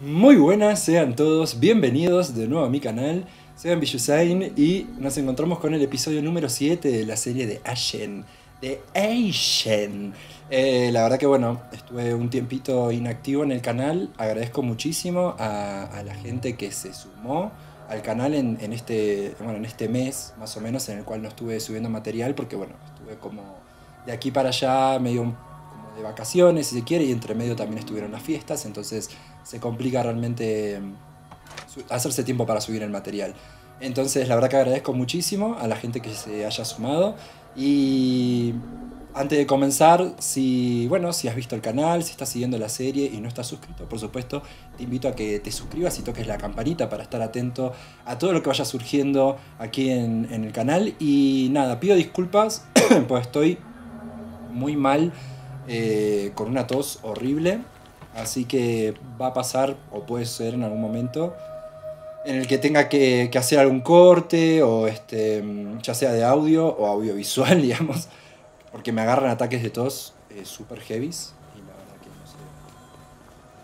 Muy buenas, sean todos bienvenidos de nuevo a mi canal. Soy Billusain y nos encontramos con el episodio número 7 de la serie de Ashen. De Ashen. Eh, la verdad que bueno, estuve un tiempito inactivo en el canal. Agradezco muchísimo a, la gente que se sumó al canal en, este, bueno, en este mes, más o menos, en el cual no estuve subiendo material, porque bueno, estuve como de aquí para allá medio como de vacaciones, si se quiere, y entre medio también estuvieron las fiestas, entonces se complica realmente mm, hacerse tiempo para subir el material. Entonces, la verdad que agradezco muchísimo a la gente que se haya sumado y antes de comenzar, si, bueno, si has visto el canal, si estás siguiendo la serie y no estás suscrito, por supuesto, te invito a que te suscribas y toques la campanita para estar atento a todo lo que vaya surgiendo aquí en, el canal. Y nada, pido disculpas, pues estoy muy mal, eh, con una tos horrible. Así que va a pasar, o puede ser en algún momento, en el que tenga que, hacer algún corte, o este, ya sea de audio o audiovisual, digamos porque me agarran ataques de tos eh, super heavies y la verdad que no sé.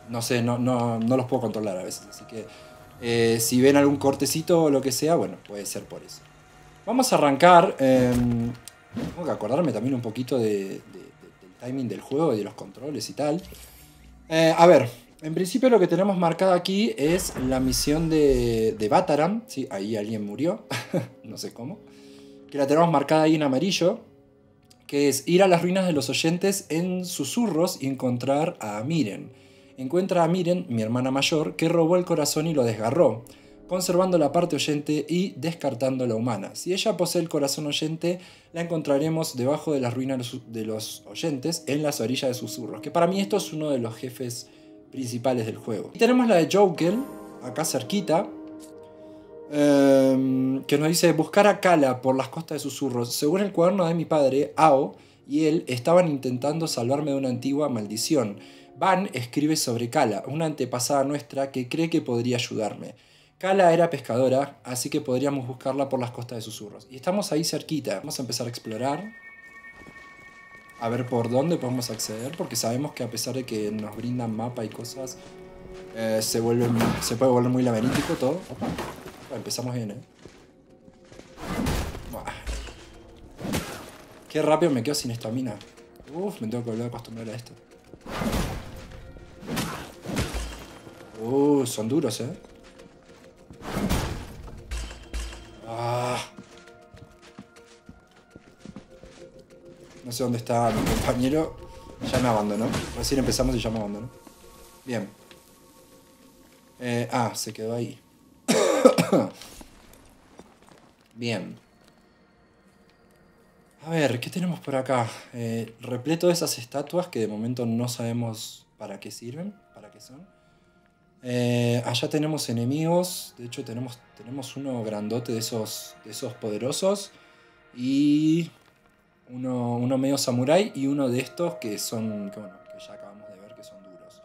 No sé, no, no, los puedo controlar a veces. Así que eh, si ven algún cortecito o lo que sea, bueno, puede ser por eso. Vamos a arrancar. Em, tengo que acordarme también un poquito de, timing del juego y de los controles y tal. Eh, a ver, en principio lo que tenemos marcado aquí es la misión de, de Bataram. Sí, ahí alguien murió. no sé cómo. Que la tenemos marcada ahí en amarillo que es ir a las ruinas de los oyentes en susurros y encontrar a Miren. Encuentra a Miren, mi hermana mayor, que robó el corazón y lo desgarró, conservando la parte oyente y descartando la humana. Si ella posee el corazón oyente, la encontraremos debajo de las ruinas de los oyentes, en las orillas de susurros, que para mí esto es uno de los jefes principales del juego. Y tenemos la de Jokel, acá cerquita, Em, que nos dice buscar a Kala por las costas de susurros. Según el cuaderno de mi padre, Ao y él estaban intentando salvarme de una antigua maldición. Van escribe sobre Kala, una antepasada nuestra que cree que podría ayudarme. Kala era pescadora, así que podríamos buscarla por las costas de susurros. Y estamos ahí cerquita. Vamos a empezar a explorar. A ver por dónde podemos acceder, porque sabemos que a pesar de que nos brindan mapa y cosas, eh, se, vuelve, se puede volver muy laberíntico todo empezamos bien, ¿eh? Qué rápido me quedo sin estamina. Uf, me tengo que volver a acostumbrar a esto. Uh, son duros, ¿eh? Ah. No sé dónde está mi compañero. Ya me abandonó. Recién empezamos y ya me abandonó. Bien. Eh, ah, se quedó ahí. Bien. A ver, ¿qué tenemos por acá? Eh, repleto de esas estatuas que de momento no sabemos para qué sirven, para qué son. Eh, allá tenemos enemigos, de hecho tenemos, tenemos uno grandote de esos, de esos poderosos y uno, uno medio samurai y uno de estos que son, que, bueno, que ya acabamos de ver que son duros.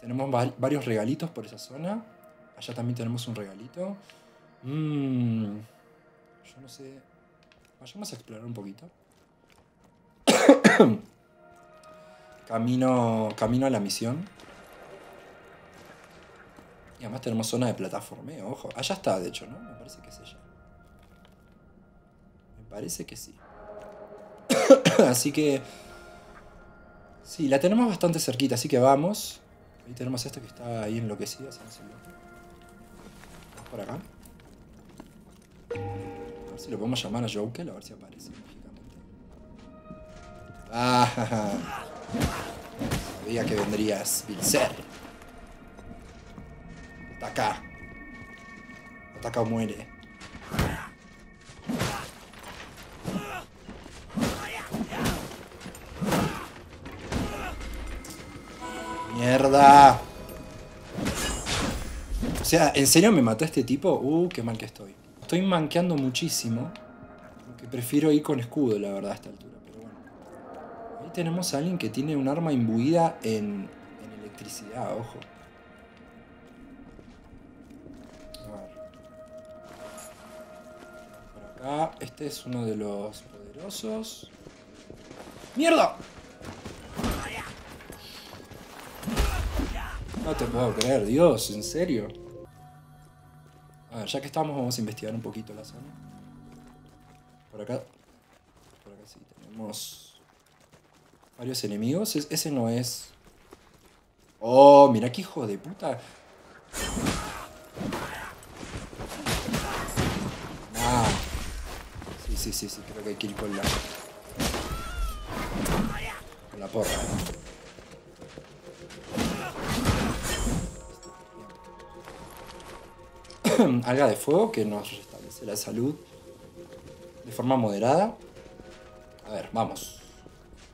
Tenemos varios regalitos por esa zona. Allá también tenemos un regalito. Mmm. Yo no sé. Vayamos a explorar un poquito. camino, camino a la misión. Y además tenemos zona de plataformeo, ojo. Allá está, de hecho, ¿no? Me parece que es ella. Me parece que sí. así que... Sí, la tenemos bastante cerquita, así que vamos. Ahí tenemos este que está ahí enloquecido. Vamos por acá. A ver si lo podemos llamar a Joker, a ver si aparece mágicamente. Ah, sabía que vendrías, Vilcer. Ataca. Ataca o muere. ¡Mierda! O sea, ¿en serio me mató este tipo? Uh, qué mal que estoy. Estoy manqueando muchísimo. Porque prefiero ir con escudo, la verdad, a esta altura. Pero bueno. Ahí tenemos a alguien que tiene un arma imbuida en, en electricidad, ojo. Acá. Este es uno de los poderosos. ¡Mierda! No te puedo creer, Dios, ¿en serio? A ver, ya que estamos, vamos a investigar un poquito la zona. Por acá. Por acá sí tenemos. Varios enemigos. Es- ese no es. Oh, mira qué hijo de puta. Sí, sí, sí, creo que hay que ir con la. Con la porra. alga de fuego que nos restablece la salud de forma moderada. A ver, vamos.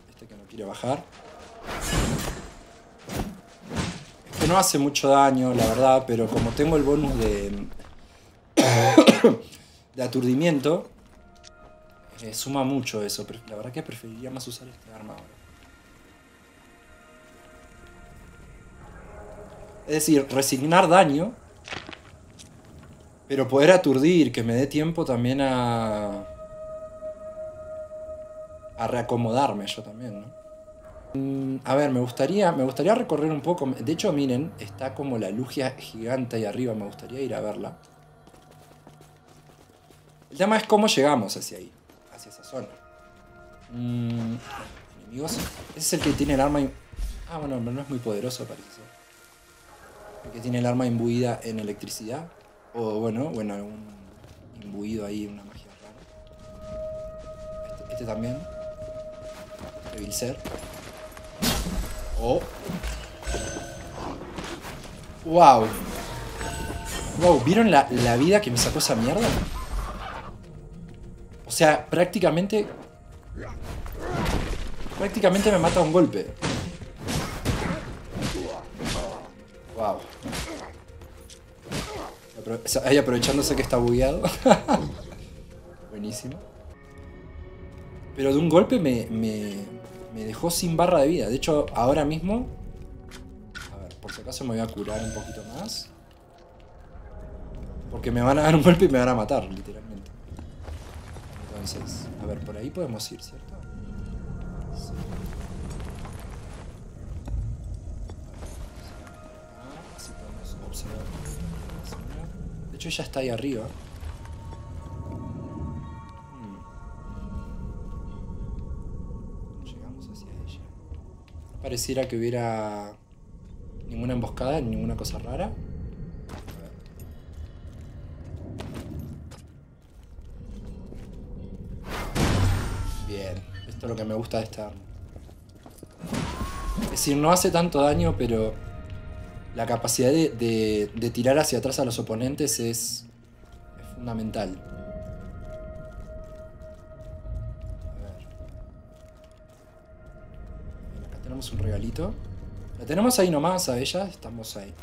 Este que no quiere bajar. Es que no hace mucho daño, la verdad, pero como tengo el bonus de, de aturdimiento, eh, suma mucho eso. Pre- La verdad que preferiría más usar este arma ahora. Es decir, resignar daño pero poder aturdir, que me dé tiempo también a. a reacomodarme yo también, ¿no? Mm, A ver, me gustaría, me gustaría recorrer un poco. De hecho, miren, está como la lugia gigante ahí arriba. Me gustaría ir a verla. El tema es cómo llegamos hacia ahí, hacia esa zona. Mm, enemigos. Ese es el que tiene el arma. Ah, bueno, no es muy poderoso, parece. El que tiene el arma imbuida en electricidad. O bueno, bueno, algún imbuido ahí, una magia rara. Este, este también. Devil ser. Oh. Wow. Wow, ¿vieron la, la vida que me sacó esa mierda? O sea, prácticamente. Prácticamente me mata un golpe. Wow. Ahí aprovechándose que está bugueado. Buenísimo. Pero de un golpe me, me, me dejó sin barra de vida. De hecho, ahora mismo... A ver, por si acaso me voy a curar un poquito más. Porque me van a dar un golpe y me van a matar, literalmente. Entonces, a ver, por ahí podemos ir, ¿cierto? Sí. Así podemos observar. De hecho, ella está ahí arriba. Llegamos hacia ella. Pareciera que hubiera ninguna emboscada, ni ninguna cosa rara. A ver. Bien, esto es lo que me gusta de esta arma. Es decir, no hace tanto daño, pero la capacidad de, de- tirar hacia atrás a los oponentes es, fundamental. A ver. Acá tenemos un regalito. La tenemos ahí nomás a ella, estamos ahí.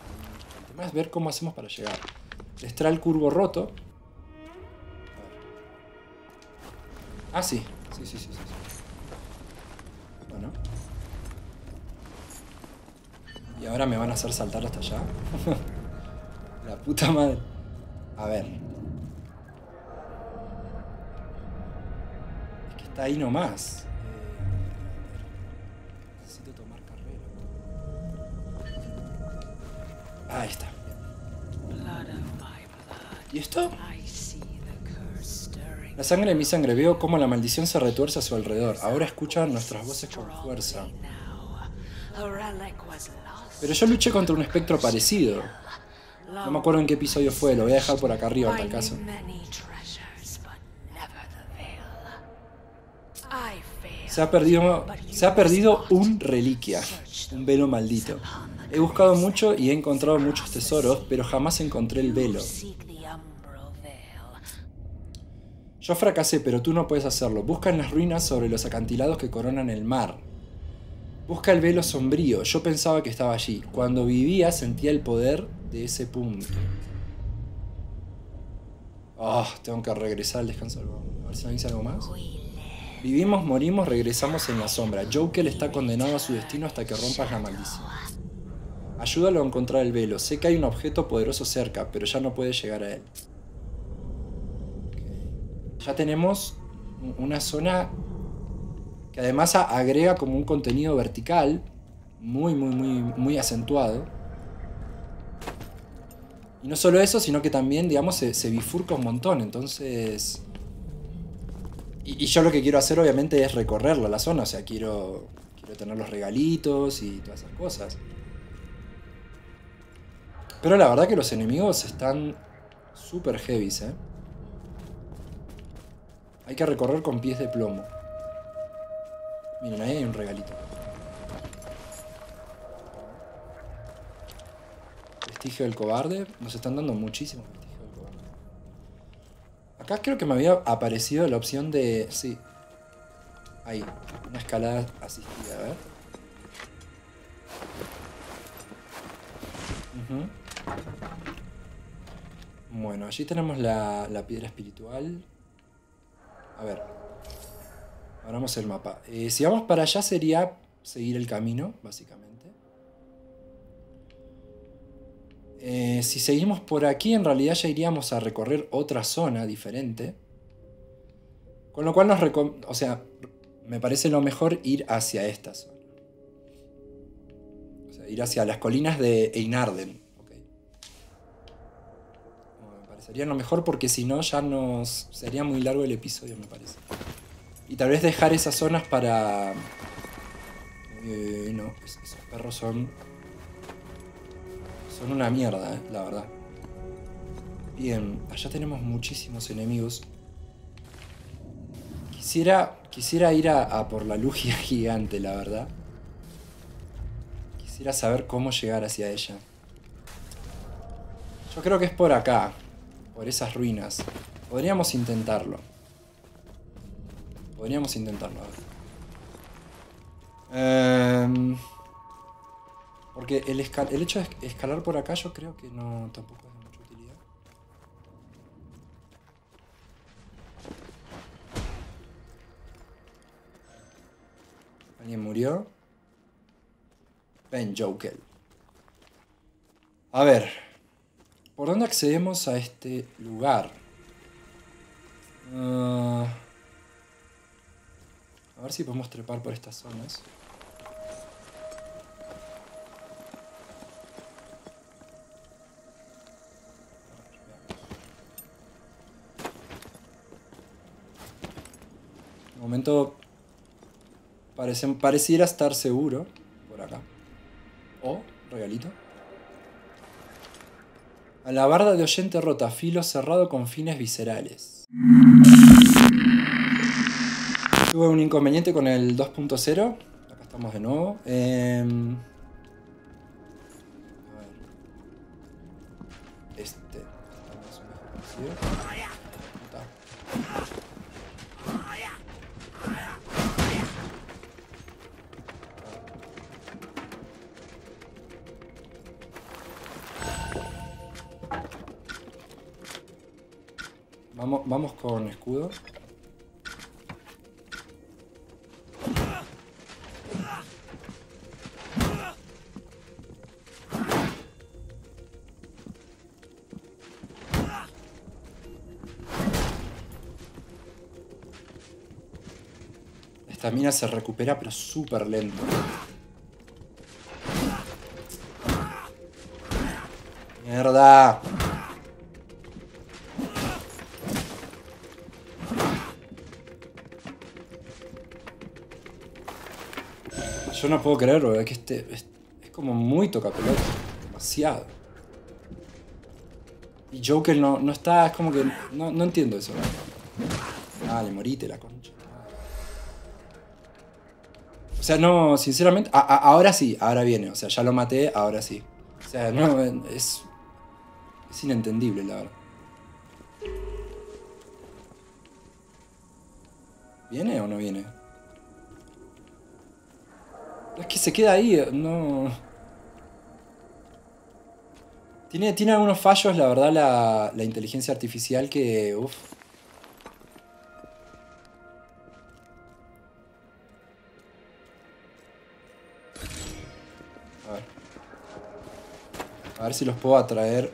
El tema es ver cómo hacemos para llegar. Trae el curvo roto. A ver. Ah, sí. Sí, sí, sí, sí. Bueno. Y ahora me van a hacer saltar hasta allá. La puta madre. A ver. Es que está ahí nomás. Eh, necesito tomar carrera. Ahí está. ¿Y esto? La sangre de mi sangre. Veo cómo la maldición se retuerce a su alrededor. Ahora escuchan nuestras voces con fuerza. Pero yo luché contra un espectro parecido. No me acuerdo en qué episodio fue, lo voy a dejar por acá arriba en tal caso. Se ha perdido, se ha perdido un reliquia, un velo maldito. He buscado mucho y he encontrado muchos tesoros, pero jamás encontré el velo. Yo fracasé, pero tú no puedes hacerlo. Busca en las ruinas sobre los acantilados que coronan el mar. Busca el velo sombrío. Yo pensaba que estaba allí. Cuando vivía sentía el poder de ese punto. Ah, tengo que regresar al descanso. A ver si me dice algo más. Vivimos, morimos, regresamos en la sombra. Joker está condenado a su destino hasta que rompas la maldición. Ayúdalo a encontrar el velo. Sé que hay un objeto poderoso cerca, pero ya no puede llegar a él. Ya tenemos una zona que además agrega como un contenido vertical muy, muy, muy, muy acentuado. Y no solo eso, sino que también, digamos, se, bifurca un montón. Entonces... Y, yo lo que quiero hacer, obviamente, es recorrerla, la zona. O sea, quiero, quiero tener los regalitos y todas esas cosas. Pero la verdad que los enemigos están súper heavies, ¿eh? Hay que recorrer con pies de plomo. Miren, ahí hay un regalito. Vestigio del cobarde. Nos están dando muchísimos vestigios del cobarde. Acá creo que me había aparecido la opción de... Sí. Ahí. Una escalada asistida, a ver. Bueno, allí tenemos la, la piedra espiritual. A ver. Abramos el mapa. Eh, si vamos para allá sería seguir el camino, básicamente. Eh, si seguimos por aquí, en realidad ya iríamos a recorrer otra zona diferente. Con lo cual O sea, me parece lo mejor ir hacia esta zona. O sea, ir hacia las colinas de Einarden. Parecería lo mejor porque si no ya nos... Sería muy largo el episodio, me parece. Y tal vez dejar esas zonas para... Eh, no, es- esos perros son... Son una mierda, eh, la verdad. Bien, allá tenemos muchísimos enemigos. Quisiera, quisiera ir a, a por la luz gigante, la verdad. Quisiera saber cómo llegar hacia ella. Yo creo que es por acá, por esas ruinas. Podríamos intentarlo. Podríamos intentarlo. Em, porque el, el hecho de esc- escalar por acá yo creo que no tampoco es de mucha utilidad. ¿Alguien murió? Ben Jokel. A ver. ¿Por dónde accedemos a este lugar? Ah, a ver si podemos trepar por estas zonas. De momento parece- pareciera estar seguro por acá. O, regalito. A la barda de oyente rota, filo cerrado con fines viscerales. Tuve un inconveniente con el 2.0. Acá estamos de nuevo. Em, Vamos, vamos con escudo. Esta mina se recupera pero súper lento. Yo no puedo creerlo, es que este es, como muy tocapelota. Demasiado. Y Joker no, no está, es como que. No, no entiendo eso. Ah, le morite la concha. O sea, no, sinceramente. a- a- ahora sí, ahora viene. O sea, ya lo maté, ahora sí. O sea, no, es. Es inentendible, la verdad. Se queda ahí, no. Tiene, tiene algunos fallos, la verdad, la, la inteligencia artificial que. Uf. A ver. A ver si los puedo atraer.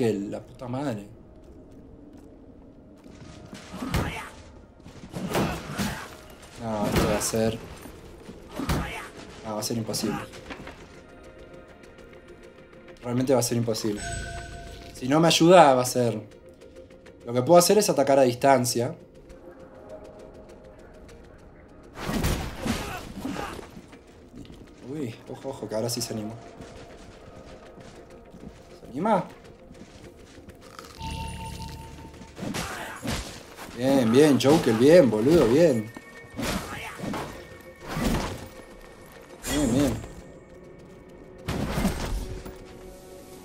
La puta madre. No, esto va a ser... No, va a ser imposible. Realmente va a ser imposible. Si no me ayuda, va a ser... Lo que puedo hacer es atacar a distancia. Uy, ojo, ojo, que ahora sí se anima. ¿Se anima? Bien, bien, Joker, bien, boludo, bien. Bien, bien.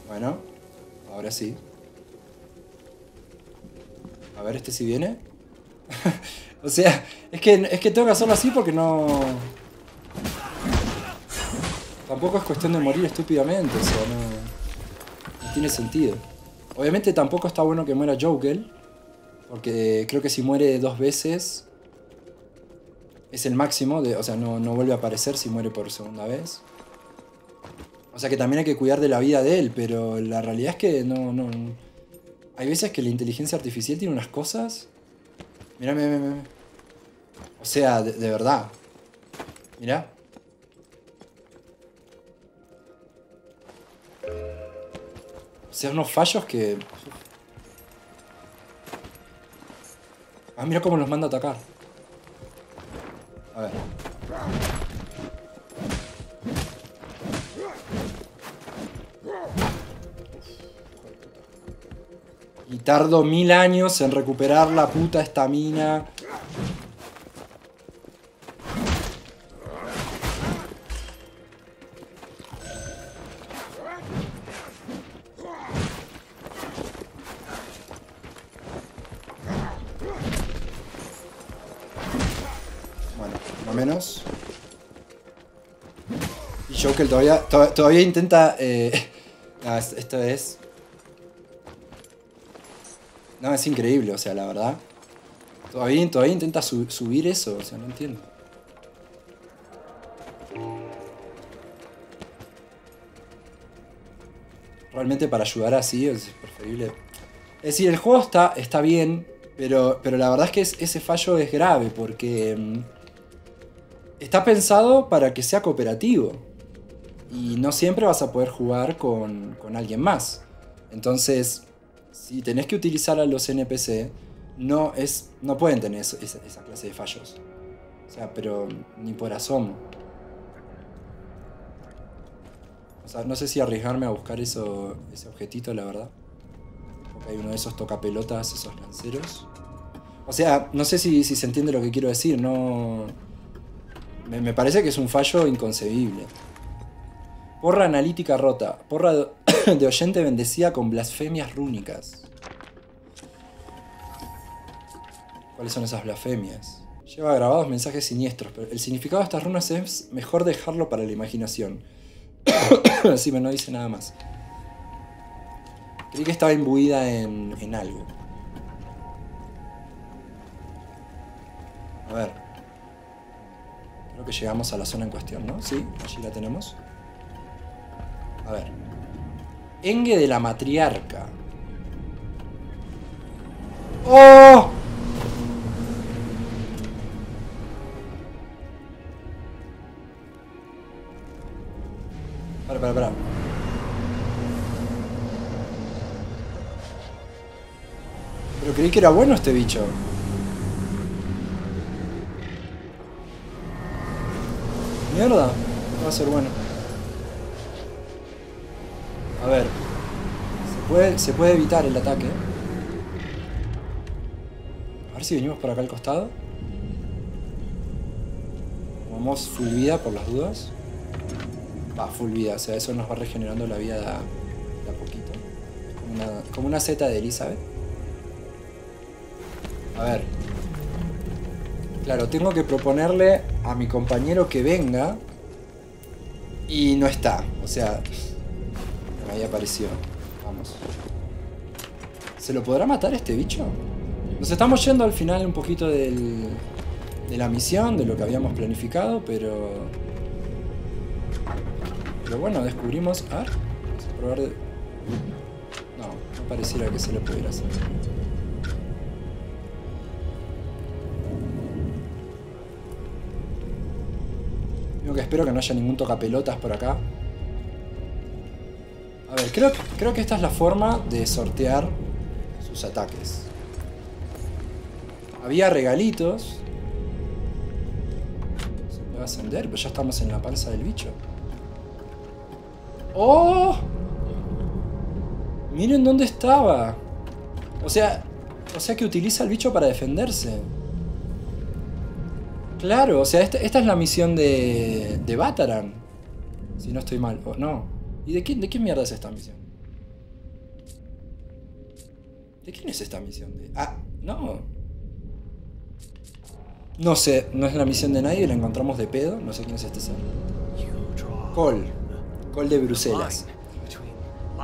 Bueno, ahora sí. A ver, este si viene. o sea, es que, es que tengo que hacerlo así porque no... Tampoco es cuestión de morir estúpidamente, o sea, no... No tiene sentido. Obviamente tampoco está bueno que muera Joker. Porque creo que si muere dos veces es el máximo, o sea, no, no vuelve a aparecer si muere por segunda vez. O sea que también hay que cuidar de la vida de él, pero la realidad es que no, no. Hay veces que la inteligencia artificial tiene unas cosas. Mira, mira, mira. O sea, de, de verdad. Mira. O sea, unos fallos que. Ah, mira cómo los manda a atacar. A ver. Y tardo mil años en recuperar la puta estamina. Todavía, to- todavía intenta... eh, ah, es- esto es... No, es increíble, o sea, la verdad. Todavía, todavía intenta su- subir eso, o sea, no entiendo. Realmente para ayudar así es preferible. Es decir, el juego está, está bien, pero, pero la verdad es que es- ese fallo es grave porque mm, está pensado para que sea cooperativo. Y no siempre vas a poder jugar con, con alguien más. Entonces, si tenés que utilizar a los NPC, no, es, no pueden tener esa, clase de fallos. O sea, pero ni por asomo. O sea, no sé si arriesgarme a buscar eso, ese objetito, la verdad. Porque hay uno de esos tocapelotas, esos lanceros. O sea, no sé si, si se entiende lo que quiero decir, no... Me parece que es un fallo inconcebible. Porra analítica rota. Porra de, oyente bendecida con blasfemias rúnicas. ¿Cuáles son esas blasfemias? Lleva grabados mensajes siniestros, pero el significado de estas runas es mejor dejarlo para la imaginación. Así me no dice nada más. Creí que estaba imbuida en, en algo. A ver. Creo que llegamos a la zona en cuestión, ¿no? Sí, allí la tenemos. A ver. Engue de la matriarca. ¡Oh! Para, para, para. Pero creí que era bueno este bicho. Mierda, va a ser bueno. A ver. Se puede, se puede evitar el ataque. A ver si venimos por acá al costado. Vamos full vida por las dudas. Va, full vida, o sea, eso nos va regenerando la vida de a, poquito. Como una, como una Z de Elizabeth. A ver. Claro, tengo que proponerle a mi compañero que venga. Y no está. O sea. Ahí apareció. Vamos. ¿Se lo podrá matar este bicho? Nos estamos yendo al final un poquito del, de la misión, de lo que habíamos planificado, pero. Pero bueno, descubrimos. A. Vamos a probar de. No, no pareciera que se lo pudiera hacer. Lo que espero que no haya ningún tocapelotas por acá. Creo, creo que esta es la forma de sortear sus ataques. Había regalitos. Se puede ascender, pero ya estamos en la panza del bicho. ¡Oh! Miren dónde estaba. O sea, o sea que utiliza el bicho para defenderse. Claro, o sea, esta, esta es la misión de, de Bataran. Si no estoy mal. O no. ¿Y de quién, de qué mierda es esta misión? ¿De quién es esta misión? De... Ah, no. No sé, no es la misión de nadie, la encontramos de pedo. No sé quién es este ser. Col. Col de Bruselas.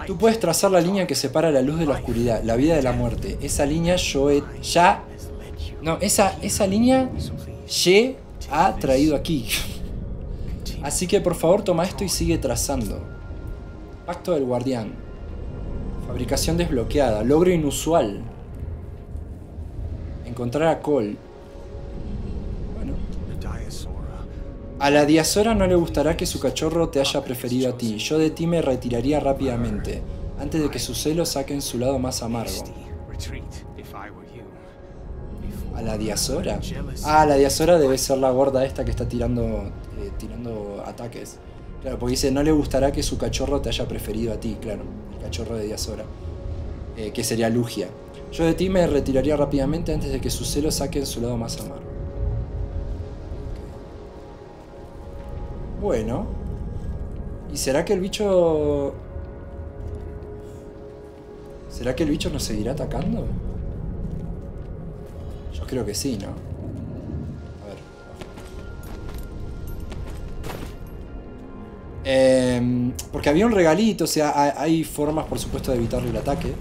Tú puedes trazar la línea que separa la luz de la oscuridad, la vida de la muerte. Esa línea yo he, ya... No, esa, esa línea Ye ha traído aquí. Así que por favor toma esto y sigue trazando. Pacto del guardián. Fabricación desbloqueada. Logro inusual. Encontrar a Cole. Bueno. A la Diazora no le gustará que su cachorro te haya preferido a ti. Yo de ti me retiraría rápidamente, antes de que sus celos saquen su lado más amargo. ¿A la Diazora? Ah, la Diazora debe ser la gorda esta que está tirando, eh, tirando ataques. Claro, porque dice, no le gustará que su cachorro te haya preferido a ti, claro. El cachorro de Diazora. Eh, que sería Lugia. Yo de ti me retiraría rápidamente antes de que sus celos saquen su lado más amargo. Bueno. ¿Y será que el bicho... ¿Será que el bicho nos seguirá atacando? Yo creo que sí, ¿no? Eh, porque había un regalito, o sea, hay, formas, por supuesto, de evitarle el ataque.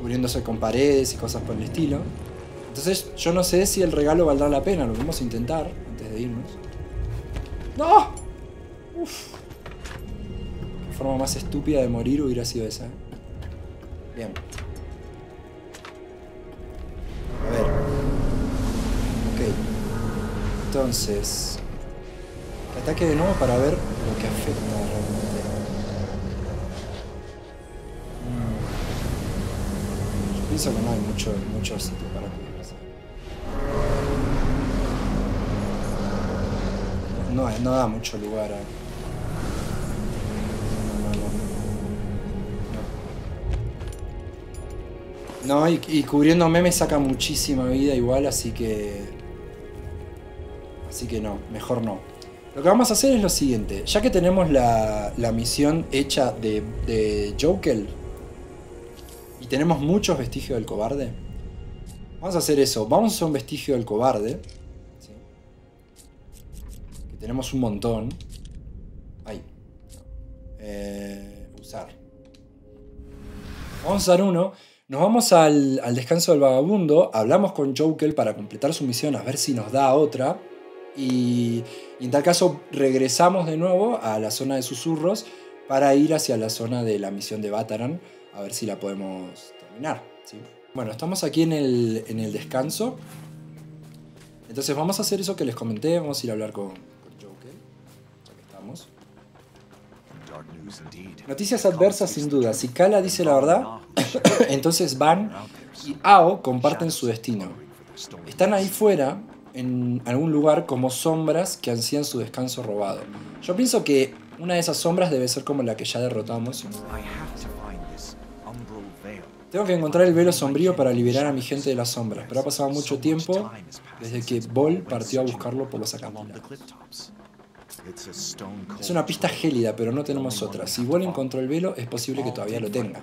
Cubriéndose con paredes y cosas por el estilo. Entonces, yo no sé si el regalo valdrá la pena, lo vamos a intentar antes de irnos. ¡No! Uf. Qué forma más estúpida de morir hubiera sido esa. Bien. A ver. Ok. Entonces. Ataque de nuevo para ver lo que afecta realmente. Mm. Yo pienso que no hay mucho, mucho sitio para cubrirse. No, no da mucho lugar a. No, y, y cubriéndome me saca muchísima vida igual, así que. Así que no, mejor no. Lo que vamos a hacer es lo siguiente. Ya que tenemos la, la misión hecha de, de Joker y tenemos muchos vestigios del cobarde, vamos a hacer eso. Vamos a un vestigio del cobarde. Que tenemos un montón. Ahí. Eh, usar. Vamos a usar uno. Nos vamos al, al descanso del vagabundo. Hablamos con Joker para completar su misión, a ver si nos da otra. Y, y en tal caso regresamos de nuevo a la zona de susurros para ir hacia la zona de la misión de Bataran a ver si la podemos terminar. ¿sí? Bueno, estamos aquí en el, en el descanso. Entonces vamos a hacer eso que les comenté, vamos a ir a hablar con, con Joker. Ya que estamos. Noticias adversas sin duda. Si Kala dice la verdad, entonces Van y Ao comparten su destino. Están ahí fuera en algún lugar como sombras que ansían su descanso robado. Yo pienso que una de esas sombras debe ser como la que ya derrotamos. Tengo que encontrar el velo sombrío para liberar a mi gente de las sombras, pero ha pasado mucho tiempo desde que Bol partió a buscarlo por los acantilados. Es una pista gélida, pero no tenemos otra. Si Bol encontró el velo, es posible que todavía lo tenga.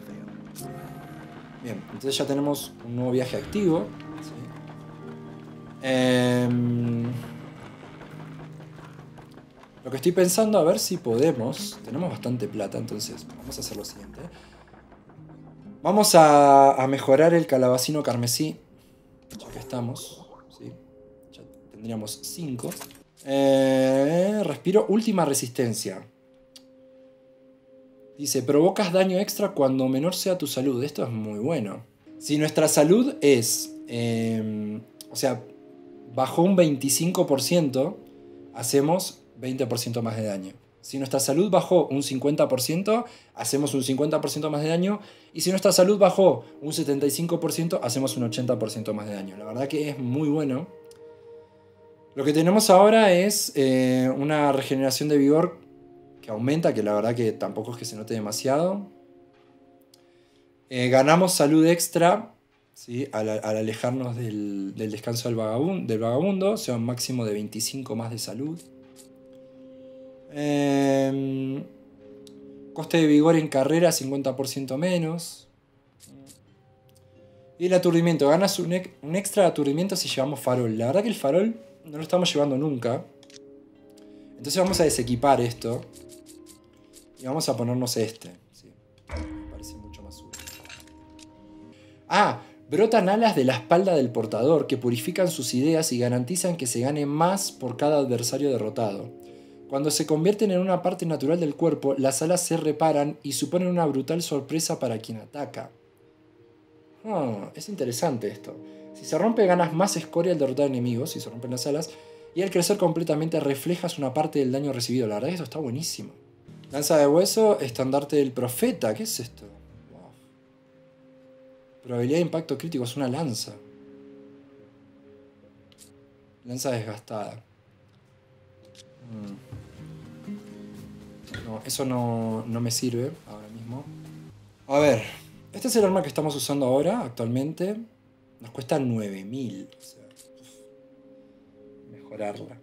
Bien, entonces ya tenemos un nuevo viaje activo. Em, lo que estoy pensando, a ver si podemos. Tenemos bastante plata, entonces vamos a hacer lo siguiente. Vamos a, mejorar el calabacino carmesí. Ya que estamos. Ya tendríamos 5. respiro última resistencia. Dice, provocas daño extra cuando menor sea tu salud. Esto es muy bueno. Si nuestra salud es... eh, o sea, bajó un 25%, hacemos 20% más de daño. Si nuestra salud bajó un 50%, hacemos un 50% más de daño. Y si nuestra salud bajó un 75%, hacemos un 80% más de daño. La verdad que es muy bueno. Lo que tenemos ahora es eh, una regeneración de vigor que aumenta, que la verdad que tampoco es que se note demasiado. Eh, ganamos salud extra ¿sí? al, al alejarnos del, del descanso del vagabundo, del sea, un máximo de 25 más de salud. Eh, coste de vigor en carrera 50% menos. Y el aturdimiento. Ganas un, un extra de aturdimiento si llevamos farol. La verdad que el farol no lo estamos llevando nunca. Entonces vamos a desequipar esto. Y vamos a ponernos este. Parece mucho más útil. Ah, brotan alas de la espalda del portador que purifican sus ideas y garantizan que se gane más por cada adversario derrotado. Cuando se convierten en una parte natural del cuerpo, las alas se reparan y suponen una brutal sorpresa para quien ataca. Ah, es interesante esto. Si se rompe, ganas más escoria al derrotar enemigos, si se rompen las alas, y al crecer completamente reflejas una parte del daño recibido. La verdad esto está buenísimo. Lanza de hueso, estandarte del profeta. ¿Qué es esto? Probabilidad de impacto crítico es una lanza. Lanza desgastada. Mm. No, eso no, no me sirve ahora mismo. A ver, este es el arma que estamos usando ahora, actualmente. Nos cuesta 9000. O sea, mejorarla.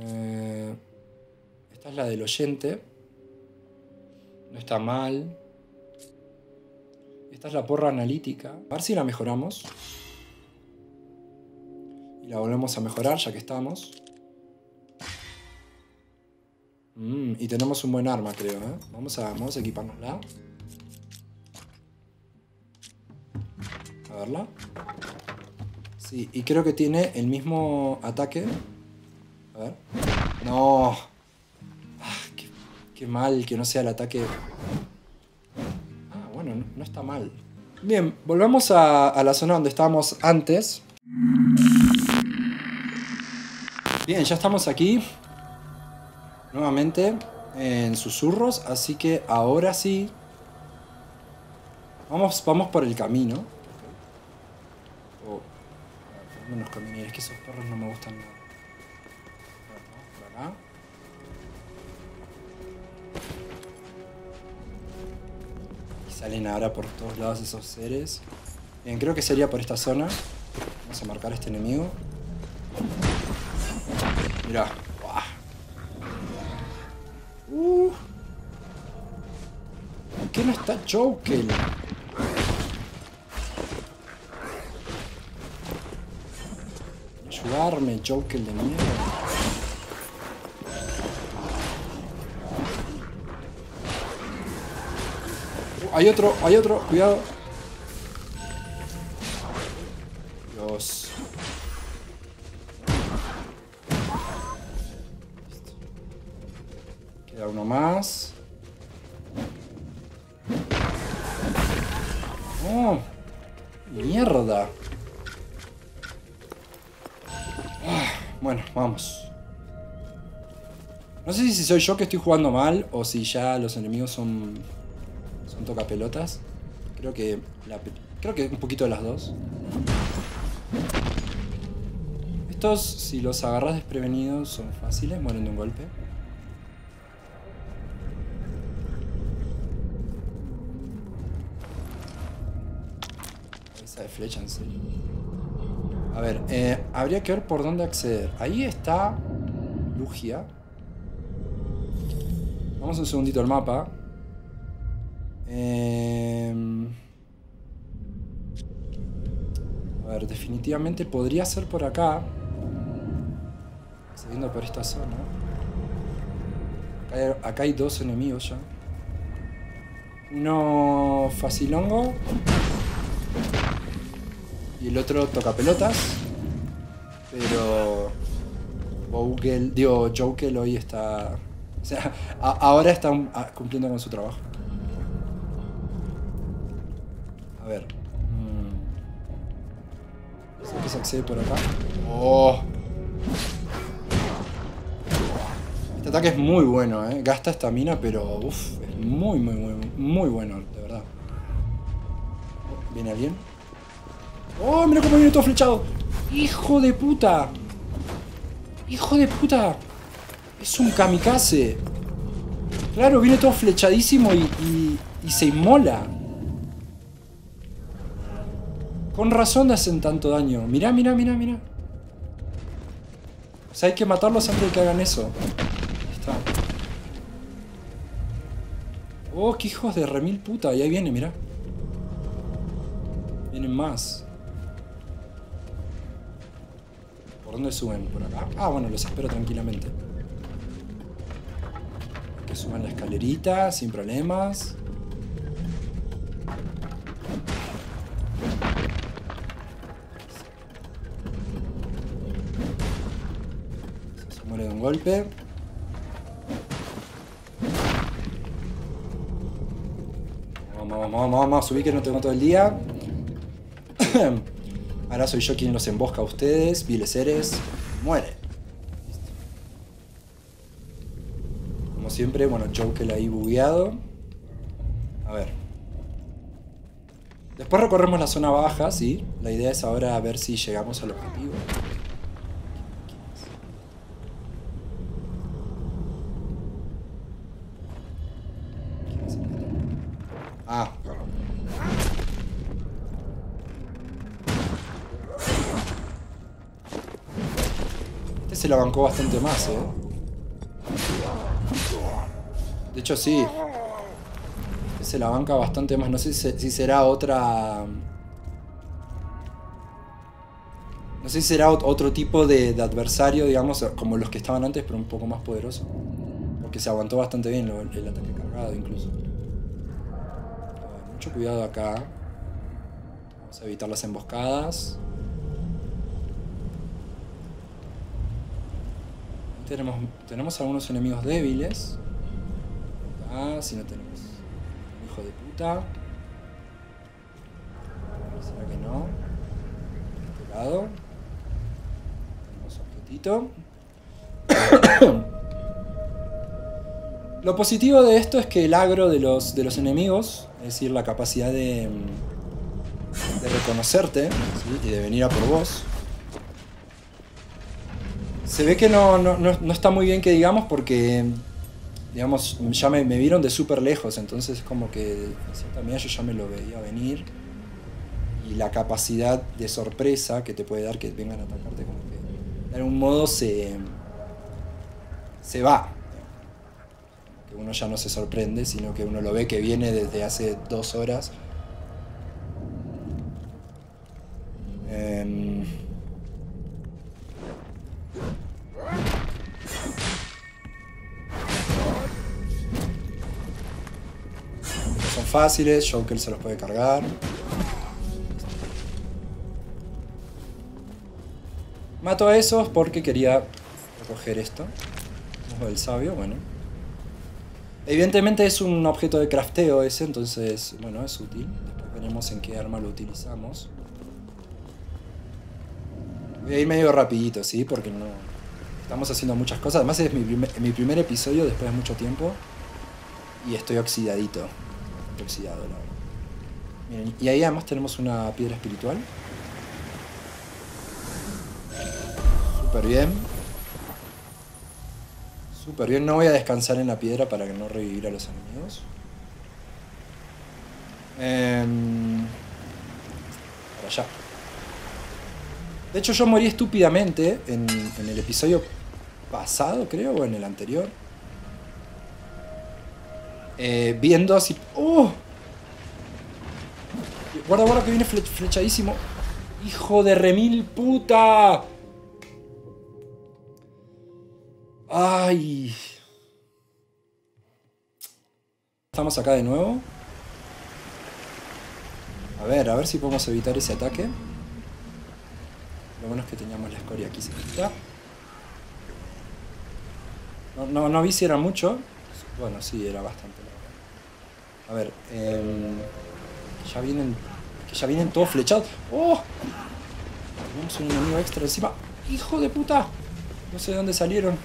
Eh, esta es la del oyente. No está mal. Esta es la porra analítica. A ver si la mejoramos. Y la volvemos a mejorar ya que estamos. Mm, y tenemos un buen arma, creo. ¿eh? Vamos, a, vamos a equipárnosla. A verla. Sí, y creo que tiene el mismo ataque. A ver. No. Ah, qué, qué mal que no sea el ataque. Bueno, no, está mal. Bien, volvamos a, la zona donde estábamos antes. Bien, ya estamos aquí. Nuevamente en susurros, así que ahora sí. Vamos, vamos por el camino. Oh, es que esos perros no me gustan nada. Por acá. Salen ahora por todos lados esos seres. Bien, creo que sería por esta zona. Vamos a marcar a este enemigo. Mirá. Uh. ¿Por qué no está Joker? Ayudarme, Joker de mierda. Hay otro, hay otro, cuidado. Dios. Queda uno más. ¡Oh! ¡Mierda! Ah, Bueno, vamos. No sé si soy yo que estoy jugando mal o si ya los enemigos son. Son tocapelotas. Creo que. la creo que un poquito de las dos. Estos, si los agarras desprevenidos, son fáciles, mueren de un golpe. Esa de flecha, en serio. A ver, eh, habría que ver por dónde acceder. Ahí está Lugia. Vamos un segundito al mapa. Em, A ver, definitivamente podría ser por acá. Siguiendo por esta zona. Acá hay, dos enemigos ya. Uno facilongo. Y el otro toca pelotas. Pero. Vogel, digo, Jokel hoy está. O sea, ahora está um, cumpliendo con su trabajo. Se accede por acá. ¡Oh! Este ataque es muy bueno, ¿eh? Gasta estamina, pero uff, es muy, muy, muy, muy bueno, de verdad. ¿Viene alguien? ¡Oh, mira cómo viene todo flechado! ¡Hijo de puta! ¡Hijo de puta! Es un kamikaze. Claro, viene todo flechadísimo y, y se inmola. Con razón hacen tanto daño. Mirá, mirá, mirá, mirá. O sea, hay que matarlos antes de que hagan eso. Ahí está. Oh, qué hijos de remil puta. Y ahí viene, mirá. Vienen más. ¿Por dónde suben? ¿Por acá? Ah, bueno, los espero tranquilamente. Que suban la escalerita sin problemas. Golpe. Vamos, vamos, vamos, vamos, subí que no tengo todo el día. Ahora soy yo quien los embosca a ustedes, viles seres. Muere. Como siempre, bueno, Joker ahí bugueado. A ver. Después recorremos la zona baja, sí. La idea es ahora ver si llegamos al objetivo. Ah, Este se la bancó bastante más, eh. De hecho, sí. Se la banca bastante más. No sé si, será otra. No sé si será ot- otro tipo de, adversario, digamos, como los que estaban antes, pero un poco más poderoso. Porque se aguantó bastante bien el ataque cargado, incluso. Mucho cuidado acá. Vamos a evitar las emboscadas. Tenemos, tenemos algunos enemigos débiles. Ah, si no tenemos. Hijo de puta. ¿Será que no? De este lado. Tenemos objetito. Lo positivo de esto es que el agro de los, de los enemigos, es decir, la capacidad de, reconocerte y de venir a por vos, se ve que no, no, no- está muy bien que digamos porque, digamos, ya me, me vieron de súper lejos, entonces como que en cierta medida yo ya me lo veía venir. Y la capacidad de sorpresa que te puede dar que vengan a atacarte como que de algún modo se, se va. Que uno ya no se sorprende, sino que uno lo ve que viene desde hace dos horas. Em, fáciles, Joker se los puede cargar. Mato a esos porque quería recoger esto. Ojo sabio, bueno. Evidentemente es un objeto de crafteo ese, entonces, bueno, es útil. Después veremos en qué arma lo utilizamos. Voy a ir medio rapidito, ¿sí? Porque no... Estamos haciendo muchas cosas. Además es mi primer, mi primer episodio después de mucho tiempo. Y estoy oxidadito. Y ahí además tenemos una piedra espiritual. Súper bien. Súper bien. No voy a descansar en la piedra para no revivir a los enemigos. Em, para allá. De hecho, yo morí estúpidamente en, en el episodio pasado, creo, o en el anterior. Eh, viendo así. ¡Oh! Guarda, guarda que viene fle- flechadísimo. ¡Hijo de remil puta! ¡Ay! Estamos acá de nuevo. A ver, a ver si podemos evitar ese ataque. Lo bueno es que teníamos la escoria aquí cerquita. No, no, no vi si era mucho. Bueno, sí, era bastante. la verdad. A ver, que ya vienen. Que ya vienen todos flechados. ¡Oh! Tenemos un enemigo extra encima. ¡Hijo de puta! No sé de dónde salieron.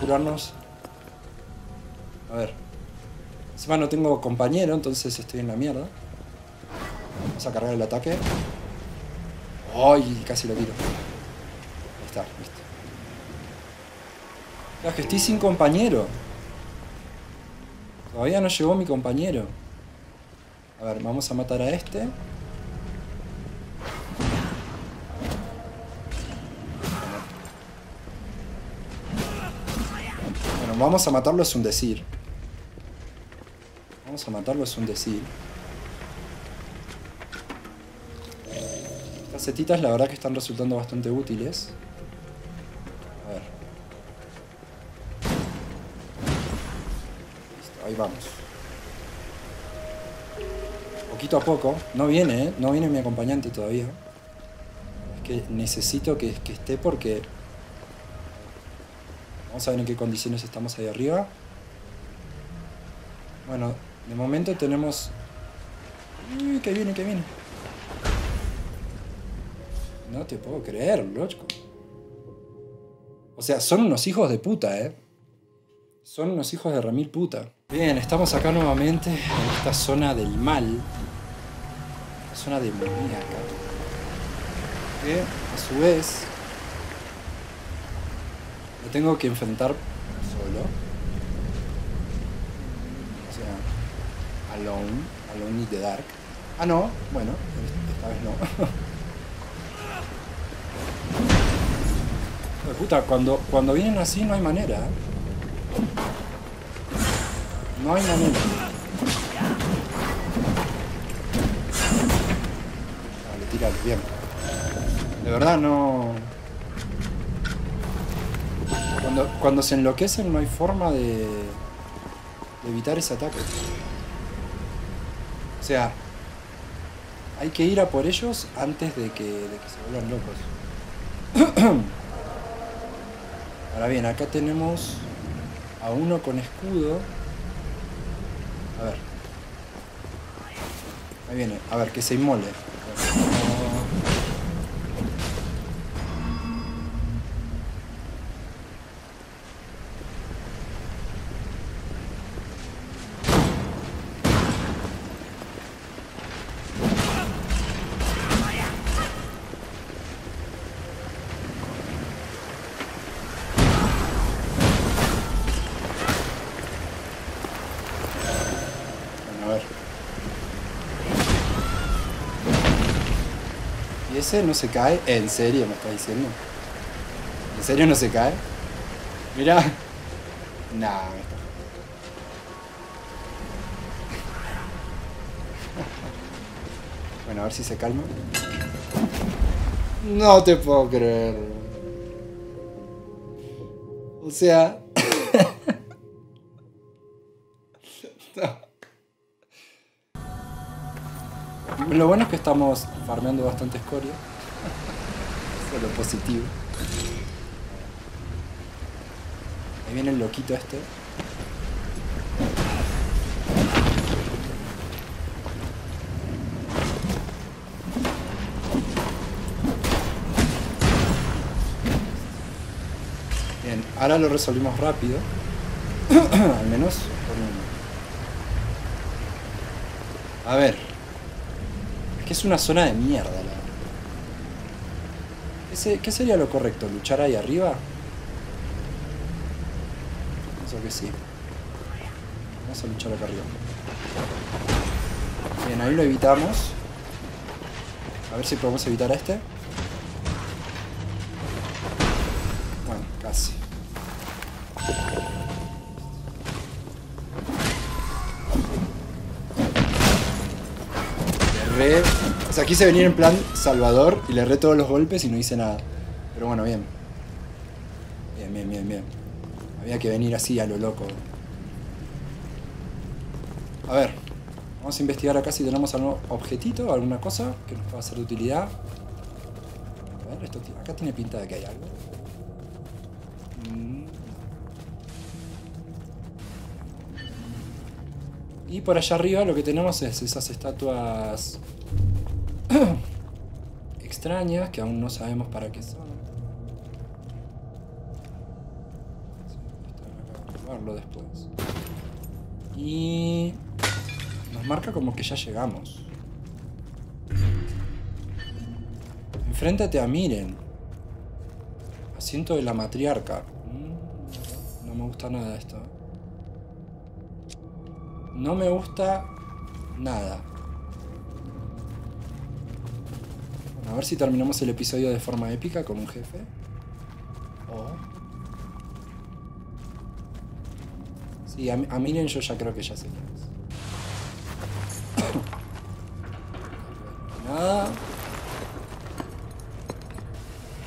Curarnos. A ver. Encima no tengo compañero, entonces estoy en la mierda. Vamos a cargar el ataque. ¡Ay! Casi lo tiro. Ahí está, listo. Es que estoy sin compañero. Todavía no llegó mi compañero. A ver, vamos a matar a este. Bueno, vamos a matarlo es un decir. Vamos a matarlo es un decir. Estas setitas la verdad que están resultando bastante útiles. Vamos. Poquito a poco. No viene, ¿eh? No viene mi acompañante todavía. Es que necesito que, que esté porque... Vamos a ver en qué condiciones estamos ahí arriba. Bueno, de momento tenemos... Uy, que viene, que viene. No te puedo creer, loco. O sea, son unos hijos de puta, ¿eh? Son unos hijos de remil puta. Bien, estamos acá nuevamente en esta zona del mal. Zona demoníaca. Que, a su vez, me tengo que enfrentar solo. O sea, alone. Alone in the dark. Ah, no. Bueno, esta vez no. Puta, cuando, cuando vienen así no hay manera. No hay manera. Vale, tíralo, bien. De verdad no. Cuando, cuando se enloquecen no hay forma de, de evitar ese ataque. O sea, hay que ir a por ellos antes de que, de que se vuelvan locos. Ahora bien, acá tenemos a uno con escudo. A ver. Ahí viene. A ver, que se inmole. ¿Y ese no se cae? ¿En serio me está diciendo? ¿En serio no se cae? Mira. Nah, Bueno, a ver si se calma. No te puedo creer. O sea... Lo bueno es que estamos farmeando bastante escoria. Eso es lo positivo. Ahí viene el loquito este. Bien, ahora lo resolvimos rápido. Al menos por uno. A ver. Es una zona de mierda, la verdad. ¿Qué, se- qué sería lo correcto? ¿Luchar ahí arriba? Pienso que sí. Vamos a luchar acá arriba. Bien, ahí lo evitamos. A ver si podemos evitar a este. Sea, quise venir en plan Salvador y le erré todos los golpes y no hice nada. Pero bueno, bien. Bien, bien, bien, bien. Había que venir así a lo loco. A ver. Vamos a investigar acá si tenemos algún objetito, alguna cosa que nos pueda ser de utilidad. A ver, esto acá tiene pinta de que hay algo. Mm. Y por allá arriba lo que tenemos es esas estatuas extrañas que aún no sabemos para qué son. Esto después. Y nos marca como que ya llegamos. Enfréntate a Miren. Asiento de la matriarca. Mm, No me gusta nada esto. No me gusta nada. A ver si terminamos el episodio de forma épica con un jefe. O... Sí, a, a Miren yo ya creo que ya sé. Nada.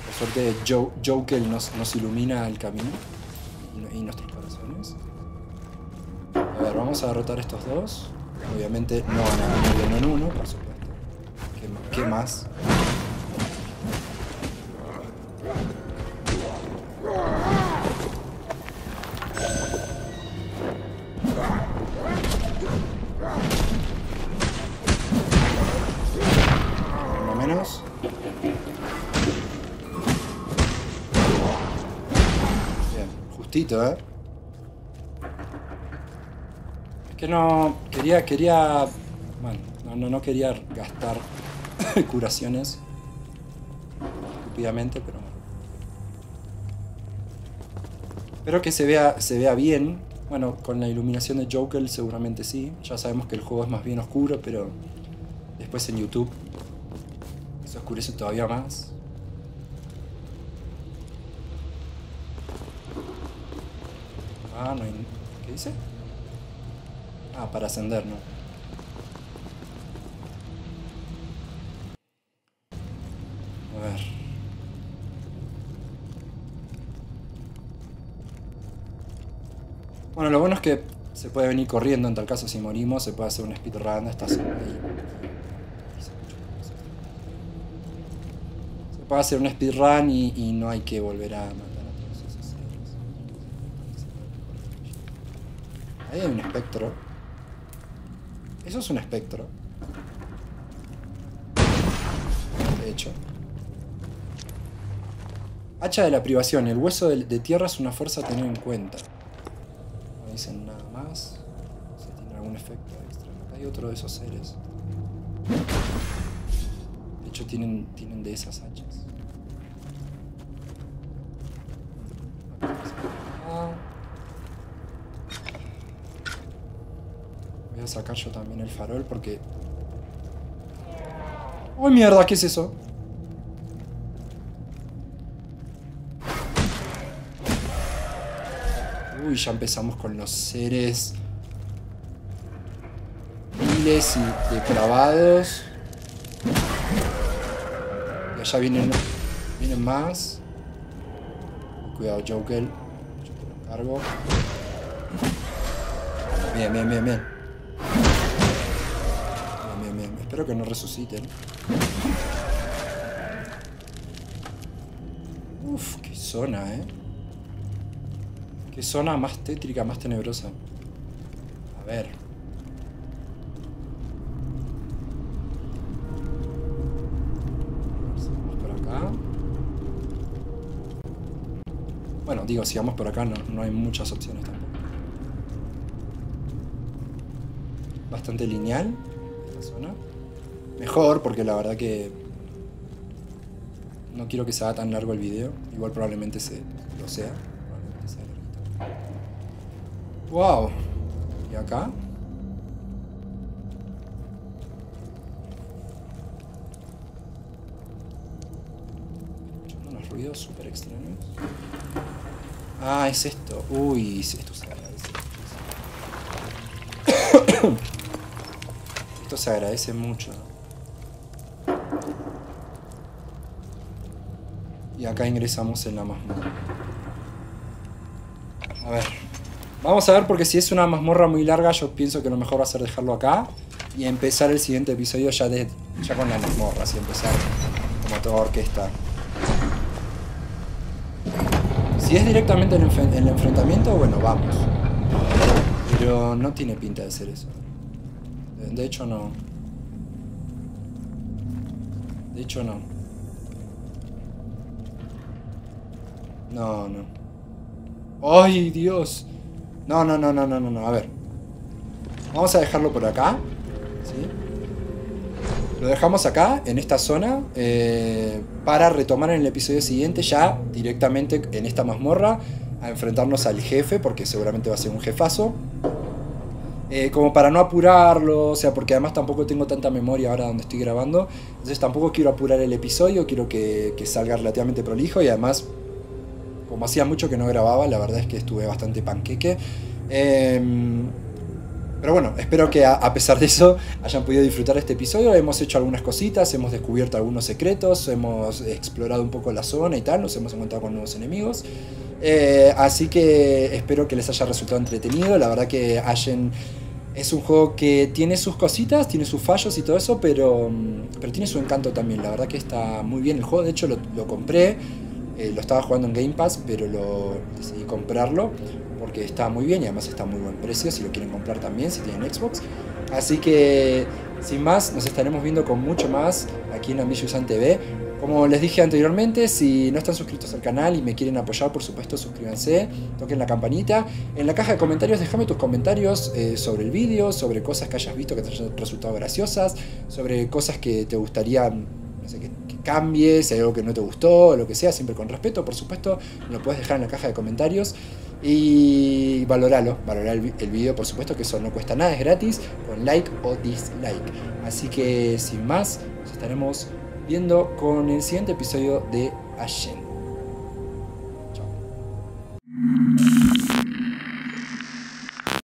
Por suerte Joe, Joker nos, nos ilumina el camino y, y nuestros corazones. A ver, vamos a derrotar estos dos. Obviamente no van a ganar en uno, por supuesto. ¿Qué, qué más? ¿Eh? Es que no. Quería. quería. Bueno, no, no, quería gastar curaciones estúpidamente, pero. Espero que se vea, se vea bien. Bueno, con la iluminación de Joker seguramente sí. Ya sabemos que el juego es más bien oscuro, pero después en YouTube se oscurece todavía más. Ah, no hay... ¿Qué dice? Ah, para ascender, ¿no? A ver. Bueno, lo bueno es que se puede venir corriendo en tal caso si morimos, se puede hacer un speedrun, estás ahí. Se puede hacer un speedrun y, y no hay que volver a matar a todos esos seres. Ahí hay un espectro. Eso es un espectro. De hecho. Hacha de la privación. El hueso de, tierra es una fuerza a tener en cuenta. No dicen nada más. Si tiene algún efecto extra. Hay otro de esos seres. De hecho, tienen, tienen de esas hachas. Ah. Sacar yo también el farol porque... ¡Uy, mierda! ¿Qué es eso? Uy, ya empezamos con los seres... Miles y depravados. Y allá vienen, vienen más. Cuidado, Joker. Yo te lo cargo. Bien, bien, bien, bien. Que no resuciten. Uf, qué zona, eh. Qué zona más tétrica, más tenebrosa. A ver. Vamos por acá. Bueno, digo, si vamos por acá no, no hay muchas opciones tampoco. Bastante lineal esta zona. Mejor, porque la verdad que no quiero que se haga tan largo el video. Igual probablemente se lo sea. Probablemente sea larguito. Wow. ¿Y acá? Unos ruidos súper extraños. Ah, es esto. Uy, esto se agradece. Esto se agradece mucho. acá ingresamos en la mazmorra. A ver. Vamos a ver porque si es una mazmorra muy larga yo pienso que lo mejor va a ser dejarlo acá. Y empezar el siguiente episodio ya, de, ya con la mazmorra. Así empezar como toda orquesta. Si es directamente el, el enfrentamiento, bueno, vamos. Pero no tiene pinta de ser eso. De hecho, no. De hecho, no. No, no. ¡Ay, Dios! No, no, no, no, no, no, no. A ver. Vamos a dejarlo por acá. ¿Sí? Lo dejamos acá, en esta zona, eh, para retomar en el episodio siguiente ya directamente en esta mazmorra a enfrentarnos al jefe, porque seguramente va a ser un jefazo. Eh, como para no apurarlo, o sea, porque además tampoco tengo tanta memoria ahora donde estoy grabando, entonces tampoco quiero apurar el episodio, quiero que, que salga relativamente prolijo y además, como hacía mucho que no grababa, la verdad es que estuve bastante panqueque. Em, pero bueno, espero que a, pesar de eso hayan podido disfrutar este episodio. Hemos hecho algunas cositas, hemos descubierto algunos secretos, hemos explorado un poco la zona y tal, nos hemos encontrado con nuevos enemigos. Eh, así que espero que les haya resultado entretenido. La verdad que Ashen es un juego que tiene sus cositas, tiene sus fallos y todo eso, pero, mm, pero tiene su encanto también. La verdad que está muy bien el juego. De hecho, lo compré, eh, lo estaba jugando en Game Pass, pero lo decidí comprarlo porque está muy bien y además está a muy buen precio si lo quieren comprar también, si tienen Xbox. Así que, sin más, nos estaremos viendo con mucho más aquí en Ambitiousan TV. Como les dije anteriormente, si no están suscritos al canal y me quieren apoyar, por supuesto, suscríbanse, toquen la campanita. En la caja de comentarios déjame tus comentarios eh, sobre el vídeo, sobre cosas que hayas visto que te hayan resultado graciosas, sobre cosas que te gustaría no sé, que, cambies, si hay algo que no te gustó, o lo que sea, siempre con respeto, por supuesto, lo puedes dejar en la caja de comentarios y valoralo, valorar el, video, por supuesto que eso no cuesta nada, es gratis, con like o dislike. Así que sin más, nos estaremos viendo con el siguiente episodio de Ashen. Chao.